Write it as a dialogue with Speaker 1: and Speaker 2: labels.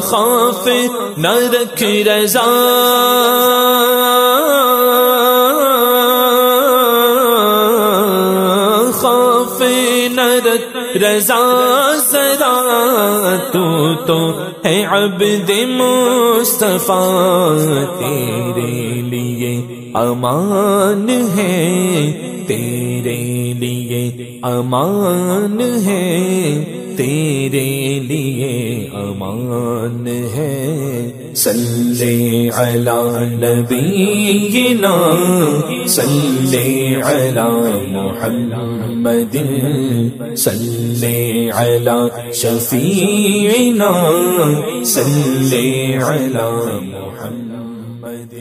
Speaker 1: خوف نہ رکھ رضا۔ خوف نہ رکھ رضا۔ ذرا تو تو ہے عبد مصطفیٰ۔ تیرے لیے امان ہے۔ تیرے لیے امان ہے۔ تیرے لیے امان ہے۔ سلے علی نبینا سلے علی محمد۔ سلے علی شفیعنا سلے علی محمد۔